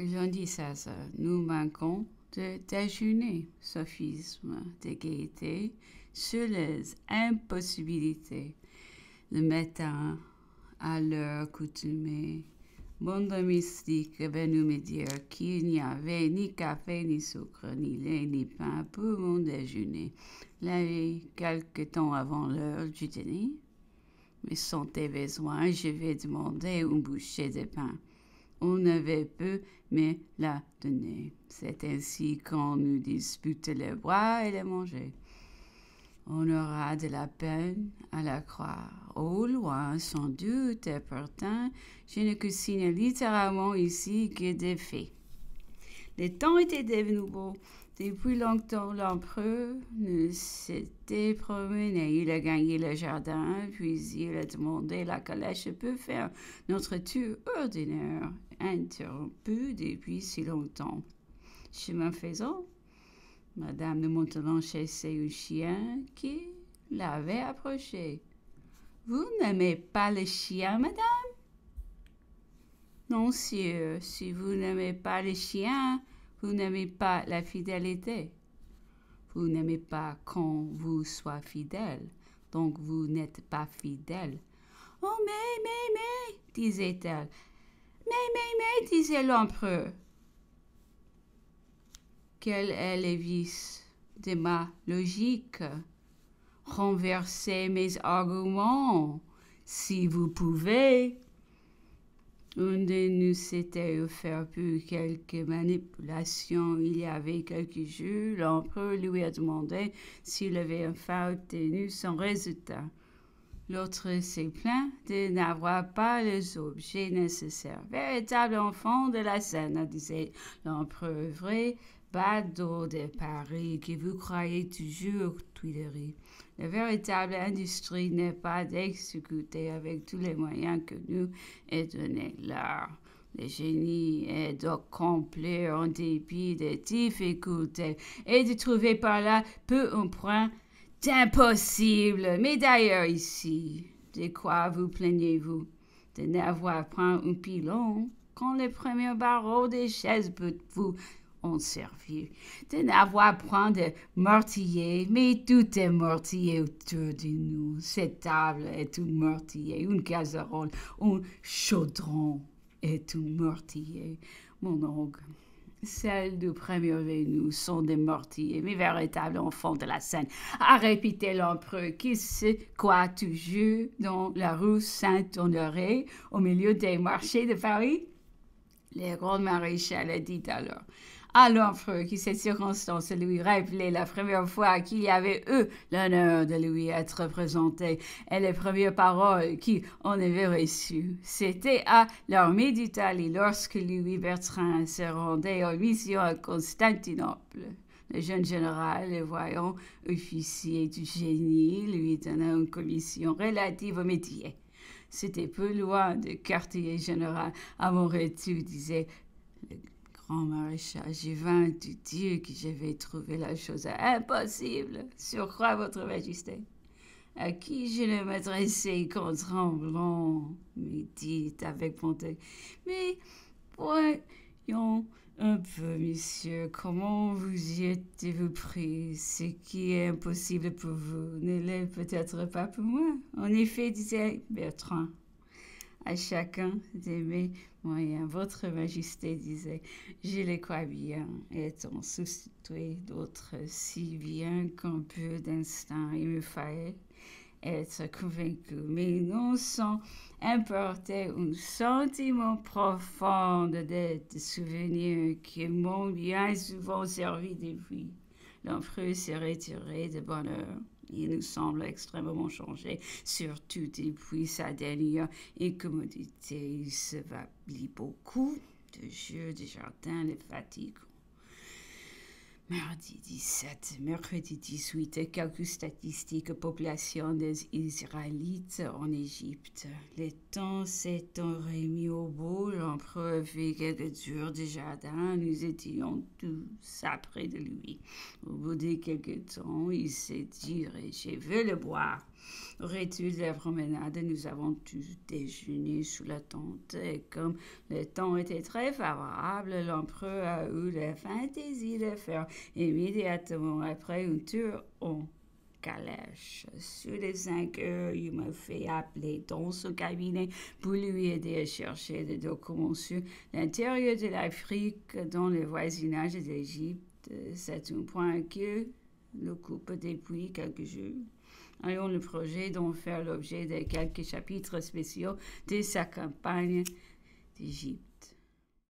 Lundi 16, nous manquons de déjeuner, sophisme, de gaieté, sur les impossibilités. Le matin, à l'heure coutumée, mon domestique est venu me dire qu'il n'y avait ni café, ni sucre, ni lait, ni pain pour mon déjeuner. La quelque temps avant l'heure du dîner, me sentais besoin, je vais demander une bouchée de pain on avait peu, mais la donner. C'est ainsi qu'on nous dispute le boire et le manger. On aura de la peine à la croire. Au loin, sans doute et pourtant, je ne cuisine littéralement ici que des faits. Les temps étaient devenus beaux. Depuis longtemps, l'empereur ne s'était promené. Il a gagné le jardin, puis il a demandé la calèche peut faire notre tour ordinaire, interrompu depuis si longtemps. Chemin faisant, Madame de Montalon chassait un chien qui l'avait approché. Vous n'aimez pas le chien, madame? Non, sire, si vous n'aimez pas le chien, vous n'aimez pas la fidélité. Vous n'aimez pas qu'on vous soit fidèle, donc vous n'êtes pas fidèle. Oh, mais, mais, mais, disait-elle. Mais, mais, mais, disait l'empereur. Quel est le vice de ma logique? Renversez mes arguments, si vous pouvez. Un de nous s'était offert pour quelques manipulations il y avait quelques jours. L'empereur lui a demandé s'il avait enfin obtenu son résultat. L'autre s'est plaint de n'avoir pas les objets nécessaires. Véritable enfant de la scène, disait l'empereur vrai, badaud de Paris que vous croyez toujours Tuileries? La véritable industrie n'est pas d'exécuter avec tous les moyens que nous est donné l'art. Le génie est d'accomplir en dépit des difficultés et de trouver par là peu un point d'impossible. Mais d'ailleurs ici, de quoi vous plaignez-vous? De n'avoir point un pilon quand les premiers barreaux des chaises vous servi, de n'avoir point de mortier, mais tout est mortier autour de nous. Cette table est tout mortier, une casserole, un chaudron est tout mortier. Mon oncle, celles du premier venu sont des mortiers, mes véritables enfants de la Seine, a répété l'empereur qui se quoi toujours dans la rue Saint-Honoré, au milieu des marchés de Paris. Le grand maréchal a dit alors à l'empereur qui, cette circonstance, lui rappelait la première fois qu'il y avait eu l'honneur de lui être présenté et les premières paroles qui en avait reçues. C'était à l'armée d'Italie lorsque Louis Bertrand se rendait en mission à Constantinople. Le jeune général, le voyant officier du génie, lui donna une commission relative au métier. C'était peu loin de quartier général à mon retour, disait grand maréchal, j'ai vaincu Dieu que j'avais trouvé la chose impossible, surcroît votre majesté. À qui je ne m'adressais qu'en tremblant, me dit avec bonté. Mais voyons un peu, monsieur, comment vous y êtes-vous pris? Ce qui est impossible pour vous ne l'est peut-être pas pour moi. En effet, disait Bertrand, à chacun d'aimer moyens. Votre Majesté disait, je les crois bien, étant substitué d'autres si bien qu'un peu d'instinct il me fallait être convaincu, mais non sans importer un sentiment profond de, souvenirs qui m'ont bien souvent servi depuis. L'empereur s'est retiré de bonne heure. Il nous semble extrêmement changé, surtout depuis sa dernière incommodité. Il se beaucoup de jeux de jardin, les fatigues Mardi 17, mercredi 18, quelques statistiques population des Israélites en Égypte. Les temps s'étant remis au beau, l'empereur vit quelques jours de jardin, nous étions tous après de lui. Au bout de quelques temps, il s'est je veux le boire. De la promenade, nous avons tous déjeuné sous la tente et comme le temps était très favorable, l'empereur a eu la fantaisie de faire immédiatement après une tour en calèche. Sur les cinq heures, il m'a fait appeler dans son cabinet pour lui aider à chercher des documents sur l'intérieur de l'Afrique dans le voisinage de l'Égypte. C'est un point que l'occupe depuis quelques jours ayons le projet d'en faire l'objet de quelques chapitres spéciaux de sa campagne d'Égypte.